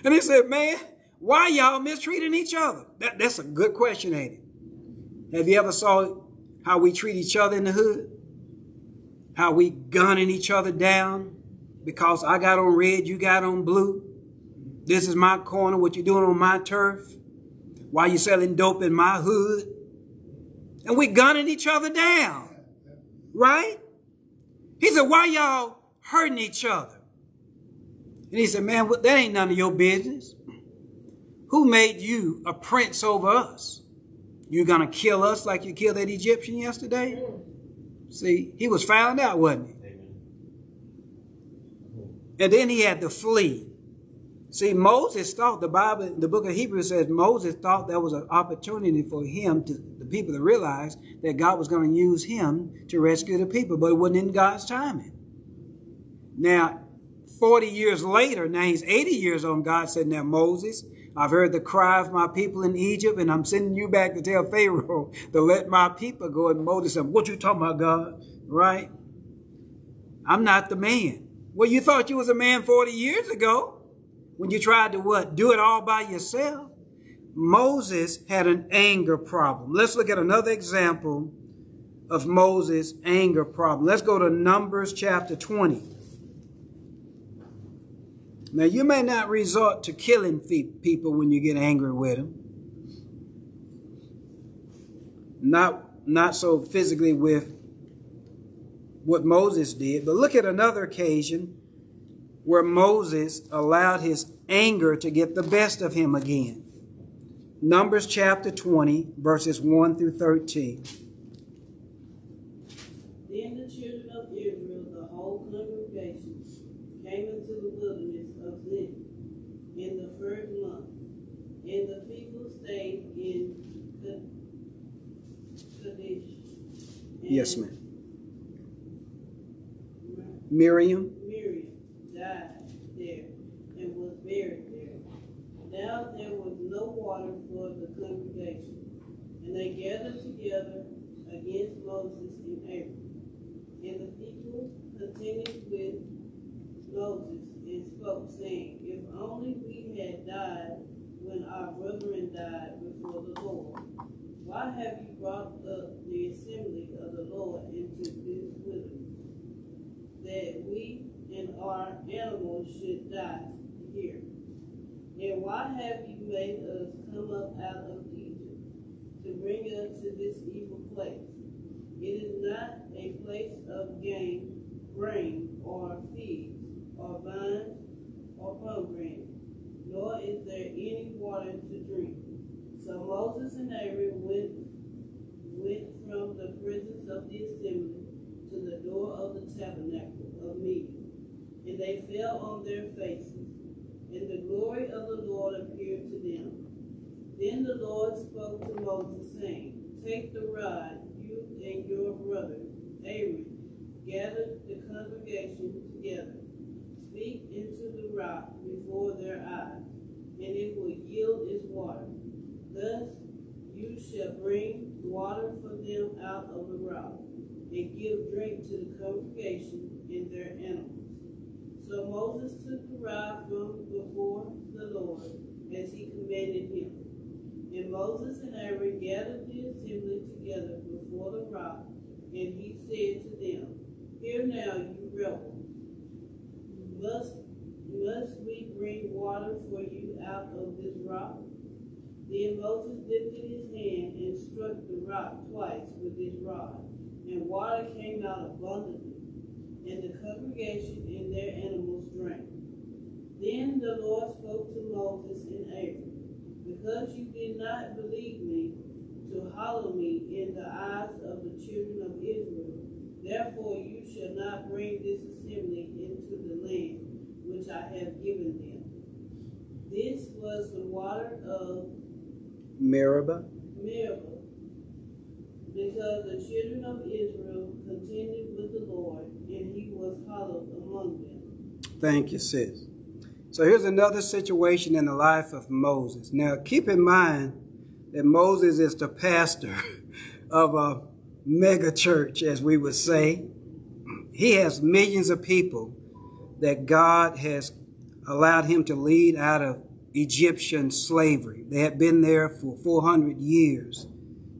and he said, man, why y'all mistreating each other? That, that's a good question, ain't it? Have you ever saw how we treat each other in the hood? How we gunning each other down? because I got on red, you got on blue. This is my corner, what you doing on my turf. Why you selling dope in my hood? And we gunning each other down. Right? He said, why y'all hurting each other? And he said, man, that ain't none of your business. Who made you a prince over us? You gonna kill us like you killed that Egyptian yesterday? See, he was found out, wasn't he? And then he had to flee. See, Moses thought, the Bible, the book of Hebrews says Moses thought there was an opportunity for him, to the people to realize that God was going to use him to rescue the people, but it wasn't in God's timing. Now, 40 years later, now he's 80 years old, God said, now Moses, I've heard the cry of my people in Egypt, and I'm sending you back to tell Pharaoh to let my people go. And Moses said, what you talking about, God? Right? I'm not the man. Well, you thought you was a man 40 years ago when you tried to what? Do it all by yourself. Moses had an anger problem. Let's look at another example of Moses' anger problem. Let's go to Numbers chapter 20. Now, you may not resort to killing people when you get angry with them. Not, not so physically with what Moses did. But look at another occasion where Moses allowed his anger to get the best of him again. Numbers chapter 20, verses 1 through 13.
Then the children of Israel, the whole congregation, came into the wilderness in the first month, and the people stayed in Kadesh.
Yes, ma'am. Miriam.
Miriam died there and was buried there. Now there was no water for the congregation, and they gathered together against Moses and Aaron. And the people continued with Moses and spoke, saying, If only we had died when our brethren died before the Lord. Why have you brought up the assembly of the Lord into this wilderness, that we and our animals should die here? And why have you made us come up out of Egypt to bring us to this evil place? It is not a place of game, grain, or feed, or vines, or pomegranate, nor is there any water to drink. So Moses and Aaron went, went from the presence of the assembly to the door of the tabernacle of meeting, and they fell on their faces, and the glory of the Lord appeared to them. Then the Lord spoke to Moses, saying, Take the rod, you and your brother Aaron, gather the congregation together. Speak into the rock before their eyes, and it will yield its water. Thus you shall bring water for them out of the rock, and give drink to the congregation and their animals. So Moses took the rod from before the Lord, as he commanded him. And Moses and Aaron gathered the assembly together before the rock, and he said to them, Hear now, you rebels, must, must we bring water for you out of this rock? Then Moses lifted his hand and struck the rock twice with his rod, and water came out abundantly, and the congregation and their animals drank. Then the Lord spoke to Moses and Aaron, Because you did not believe me to hallow me in the eyes of the children of Israel, therefore you shall not bring this assembly land which I have given them. This was the water of
Meribah.
Meribah, because the children of Israel contended with the Lord, and he was hallowed among them.
Thank you, sis. So here's another situation in the life of Moses. Now, keep in mind that Moses is the pastor of a mega church, as we would say. He has millions of people that God has allowed him to lead out of Egyptian slavery. They had been there for 400 years,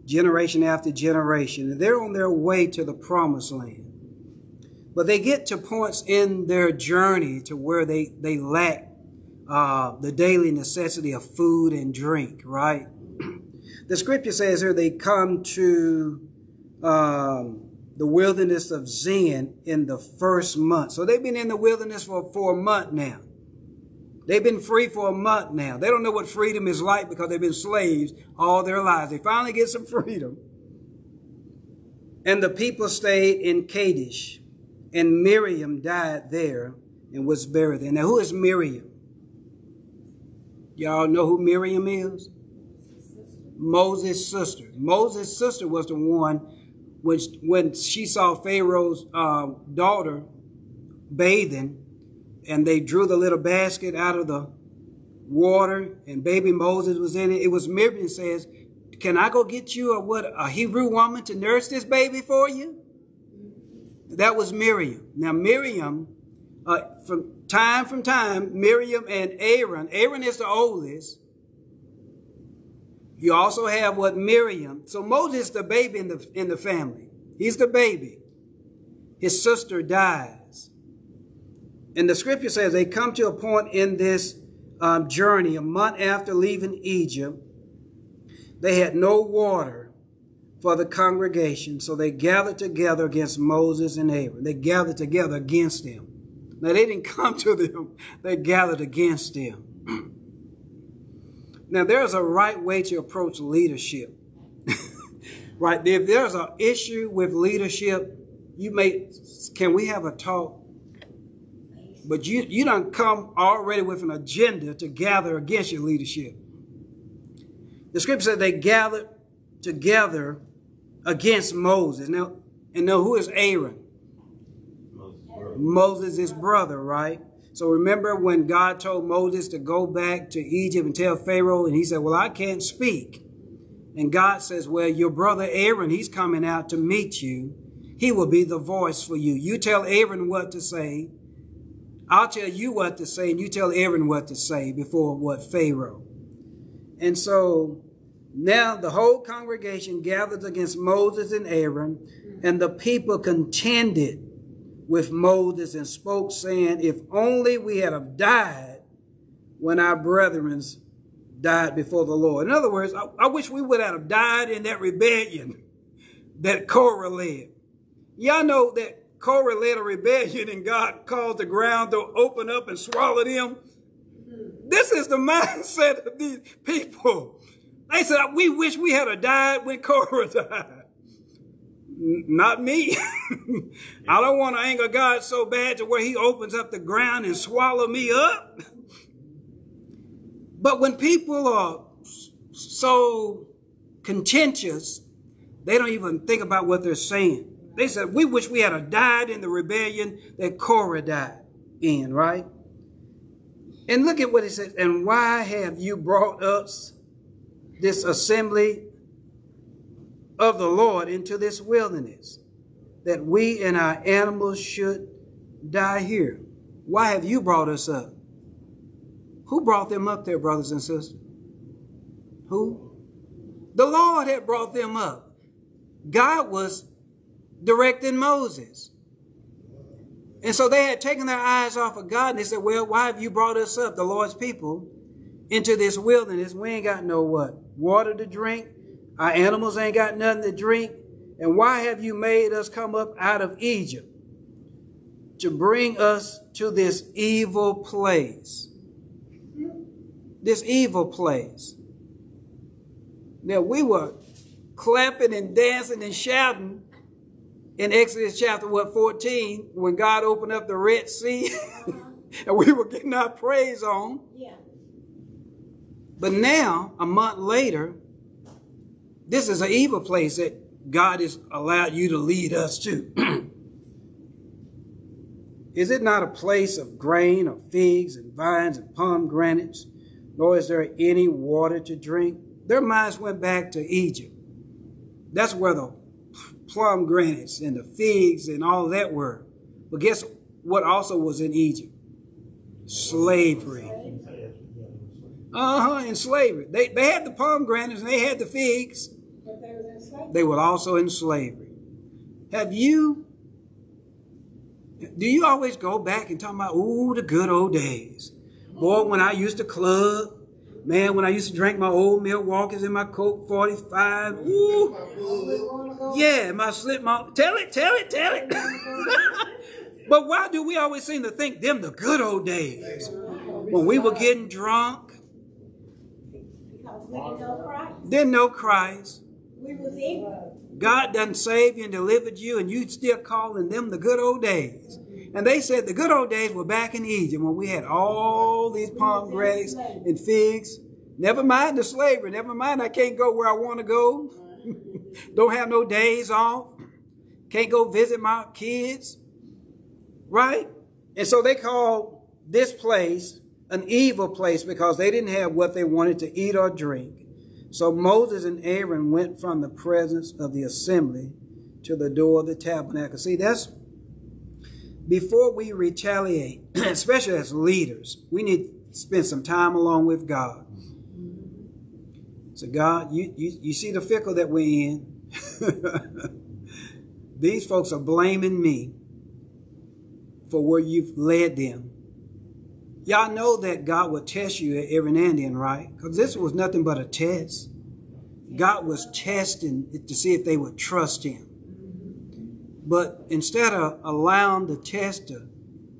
generation after generation, and they're on their way to the promised land. But they get to points in their journey to where they, they lack uh, the daily necessity of food and drink, right? the scripture says here they come to um, the wilderness of Zin in the first month. So they've been in the wilderness for, for a month now. They've been free for a month now. They don't know what freedom is like because they've been slaves all their lives. They finally get some freedom. And the people stayed in Kadesh. And Miriam died there and was buried there. Now, who is Miriam? Y'all know who Miriam is? Moses' sister. Moses' sister was the one when, when she saw Pharaoh's uh, daughter bathing and they drew the little basket out of the water and baby Moses was in it. It was Miriam says, can I go get you a what a Hebrew woman to nurse this baby for you? That was Miriam. Now Miriam, uh, from time from time, Miriam and Aaron, Aaron is the oldest. You also have what Miriam. So Moses the baby in the in the family. He's the baby. His sister dies. And the scripture says they come to a point in this um, journey, a month after leaving Egypt, they had no water for the congregation, so they gathered together against Moses and Aaron. They gathered together against them. Now, they didn't come to them, they gathered against them. now, there's a right way to approach leadership. right? If there's an issue with leadership, you may, can we have a talk? But you, you don't come already with an agenda to gather against your leadership. The scripture said they gathered together against Moses. Now, and now who is Aaron? Moses' his brother, right? So remember when God told Moses to go back to Egypt and tell Pharaoh, and he said, well, I can't speak. And God says, well, your brother Aaron, he's coming out to meet you. He will be the voice for you. You tell Aaron what to say. I'll tell you what to say, and you tell Aaron what to say before what Pharaoh. And so now the whole congregation gathered against Moses and Aaron, and the people contended with Moses and spoke, saying, If only we had have died when our brethren died before the Lord. In other words, I, I wish we would have died in that rebellion that Korah led. Y'all know that Korah led a rebellion and God caused the ground to open up and swallow them. This is the mindset of these people. They said, we wish we had died when Korah died. Not me. I don't want to anger God so bad to where he opens up the ground and swallow me up. But when people are so contentious, they don't even think about what they're saying. They said, we wish we had died in the rebellion that Korah died in, right? And look at what he says. And why have you brought us this assembly of the Lord into this wilderness, that we and our animals should die here. Why have you brought us up? Who brought them up there, brothers and sisters? Who? The Lord had brought them up. God was directing Moses. And so they had taken their eyes off of God and they said, well, why have you brought us up, the Lord's people, into this wilderness? We ain't got no what? Water to drink. Our animals ain't got nothing to drink. And why have you made us come up out of Egypt to bring us to this evil place? This evil place. Now we were clapping and dancing and shouting in Exodus chapter what 14 when God opened up the Red Sea and we were getting our praise on. Yeah. But now, a month later, this is an evil place that God has allowed you to lead us to. is it not a place of grain, of figs and vines and pomegranates, nor is there any water to drink? Their minds went back to Egypt. That's where the pomegranates and the figs and all that were. But guess what also was in Egypt? Slavery. Uh-huh, slavery. They, they had the pomegranates and they had the figs, they were also in slavery. Have you, do you always go back and talk about, ooh, the good old days? Boy, when I used to club, man, when I used to drink my old Milwaukee's in my Colt 45, ooh, yeah, my slip, my, tell it, tell it, tell it. but why do we always seem to think them the good old days? When we were getting drunk, didn't know Christ. God done saved you and delivered you, and you still calling them the good old days. And they said the good old days were back in Egypt when we had all these pomegranates and figs. Never mind the slavery. Never mind I can't go where I want to go. Don't have no days off. Can't go visit my kids. Right? And so they called this place an evil place because they didn't have what they wanted to eat or drink. So Moses and Aaron went from the presence of the assembly to the door of the tabernacle. See, that's before we retaliate, especially as leaders, we need to spend some time along with God. So God, you, you, you see the fickle that we're in. These folks are blaming me for where you've led them. Y'all know that God will test you every now and then, right? Because this was nothing but a test. God was testing to see if they would trust him. But instead of allowing the test to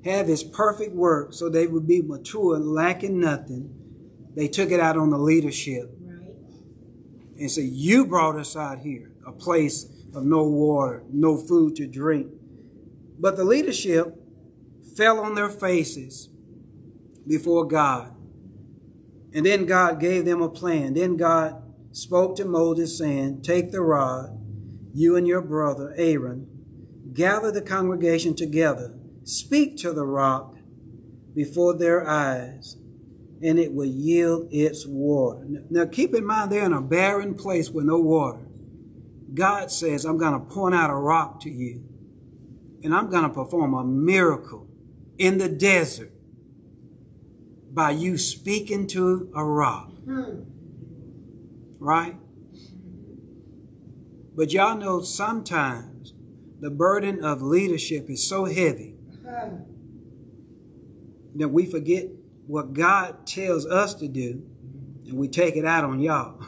have his perfect work so they would be mature and lacking nothing, they took it out on the leadership. Right. And said, you brought us out here, a place of no water, no food to drink. But the leadership fell on their faces before God. And then God gave them a plan. Then God spoke to Moses, saying, Take the rod, you and your brother Aaron, gather the congregation together, speak to the rock before their eyes, and it will yield its water. Now keep in mind, they're in a barren place with no water. God says, I'm going to point out a rock to you, and I'm going to perform a miracle in the desert by you speaking to a rock. Right? But y'all know sometimes the burden of leadership is so heavy that we forget what God tells us to do and we take it out on y'all.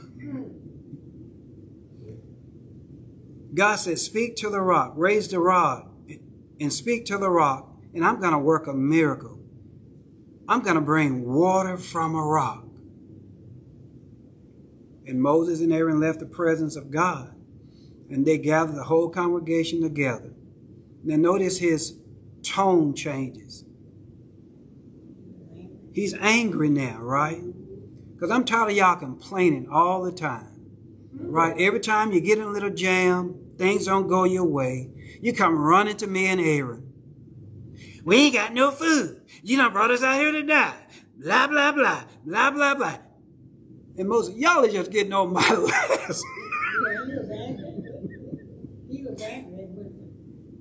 God said, Speak to the rock, raise the rod, and speak to the rock, and I'm going to work a miracle. I'm going to bring water from a rock. And Moses and Aaron left the presence of God, and they gathered the whole congregation together. Now, notice his tone changes. He's angry now, right? Because I'm tired of y'all complaining all the time. Right? Every time you get in a little jam, things don't go your way, you come running to me and Aaron. We ain't got no food. You done brought us out here to die. Blah, blah, blah. Blah, blah, blah. And Moses, y'all are just getting on my last.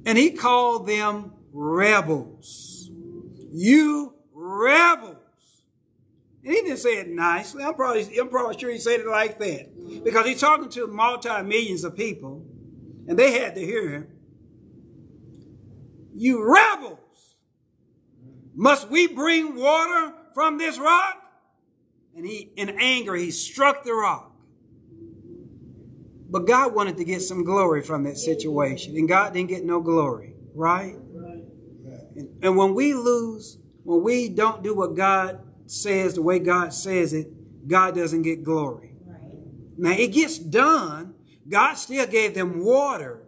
And he called them rebels. You rebels. And he didn't say it nicely. I'm probably, I'm probably sure he said it like that. Because he's talking to multi-millions of people. And they had to hear him. You rebels. Must we bring water from this rock? And he, in anger, he struck the rock. But God wanted to get some glory from that situation. And God didn't get no glory, right?
Right.
And, and when we lose, when we don't do what God says the way God says it, God doesn't get glory.
Right.
Now it gets done. God still gave them water,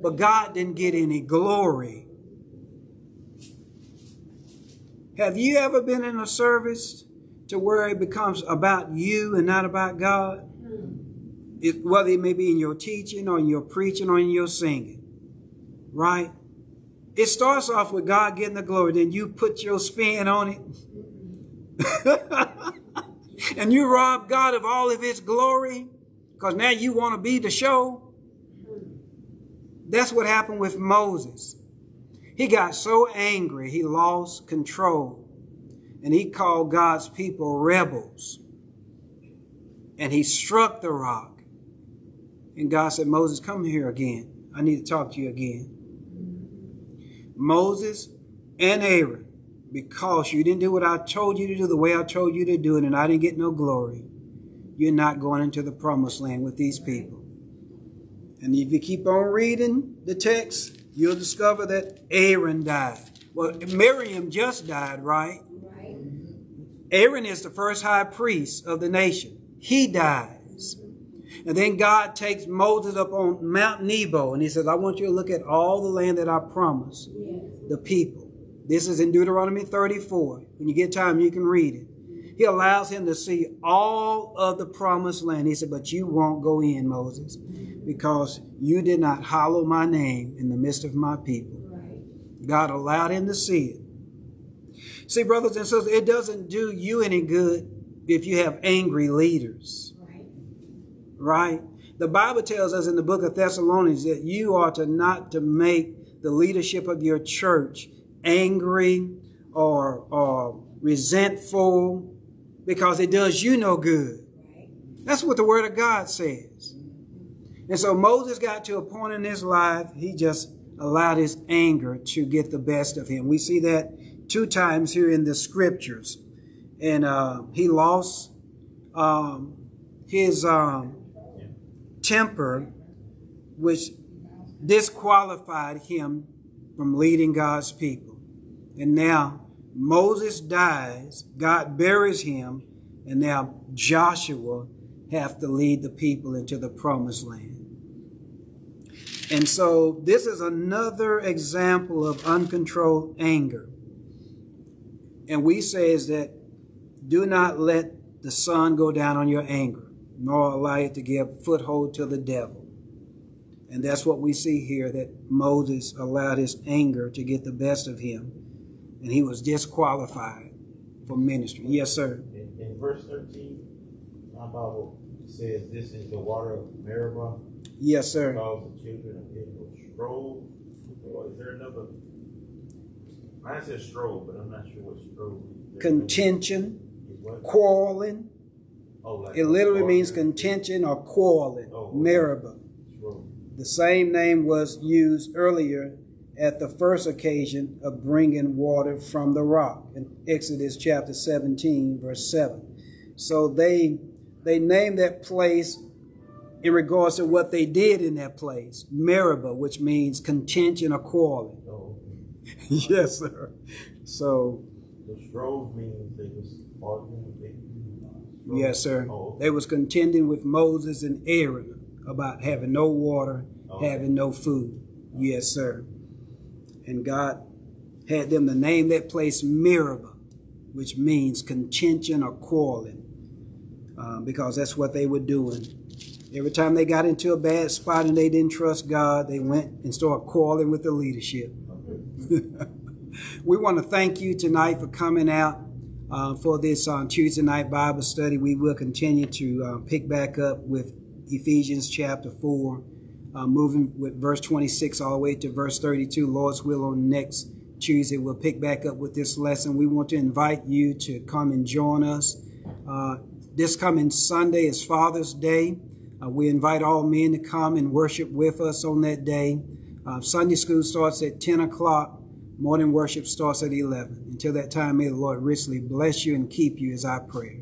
but God didn't get any glory. Have you ever been in a service to where it becomes about you and not about God? It, whether it may be in your teaching or in your preaching or in your singing, right? It starts off with God getting the glory, then you put your spin on it. and you rob God of all of his glory because now you want to be the show. That's what happened with Moses. He got so angry, he lost control. And he called God's people rebels. And he struck the rock. And God said, Moses, come here again. I need to talk to you again. Moses and Aaron, because you didn't do what I told you to do the way I told you to do it, and I didn't get no glory, you're not going into the promised land with these people. And if you keep on reading the text, you'll discover that Aaron died. Well, Miriam just died, right?
Right.
Aaron is the first high priest of the nation. He dies. And then God takes Moses up on Mount Nebo and he says, I want you to look at all the land that I promised
Yes.
the people. This is in Deuteronomy 34. When you get time, you can read it. He allows him to see all of the promised land. He said, But you won't go in, Moses, because you did not hallow my name in the midst of my people.
Right.
God allowed him to see it. See, brothers and sisters, it doesn't do you any good if you have angry leaders,
Right.
right? The Bible tells us in the book of Thessalonians that you are to not to make the leadership of your church angry or, or resentful because it does you no good. That's what the word of God says. And so Moses got to a point in his life, he just allowed his anger to get the best of him. We see that two times here in the scriptures. And uh, he lost um, his um, temper, which disqualified him from leading God's people. And now Moses dies, God buries him, and now Joshua have to lead the people into the promised land. And so this is another example of uncontrolled anger. And we say is that do not let the sun go down on your anger, nor allow it to give foothold to the devil. And that's what we see here that Moses allowed his anger to get the best of him, and he was disqualified for ministry. Yes, sir.
In, in verse 13, my Bible says, This is the water of Meribah,
Yes, sir.
because the children of Israel strove. Or is there another? Mine says strove, but I'm not sure what strove is.
Contention, quarreling.
Oh, like
It literally means contention or quarreling.
Oh.
Meribah.
Strove.
The same name was used earlier at the first occasion of bringing water from the rock in Exodus chapter 17, verse 7. So they they named that place in regards to what they did in that place, Meribah, which means contention or quarreling.
Oh, so
yes, sir. So
the strove means they was arguing with it.
yes, sir.
Oh,
They was contending with Moses and Aaron about having no water, oh,
Okay.
having no food. Yes, sir. And God had them to name that place Meribah, which means contention or quarreling, uh, because that's what they were doing. Every time they got into a bad spot and they didn't trust God, they went and started quarreling with the leadership. we want to thank you tonight for coming out uh, for this on Tuesday night Bible study. We will continue to uh, pick back up with Ephesians chapter 4, uh, moving with verse 26 all the way to verse 32. Lord's will on next Tuesday, we'll pick back up with this lesson. We want to invite you to come and join us. This coming Sunday is Father's Day. Uh, we invite all men to come and worship with us on that day. Uh, Sunday school starts at 10 o'clock. Morning worship starts at 11. Until that time, may the Lord richly bless you and keep you as I pray.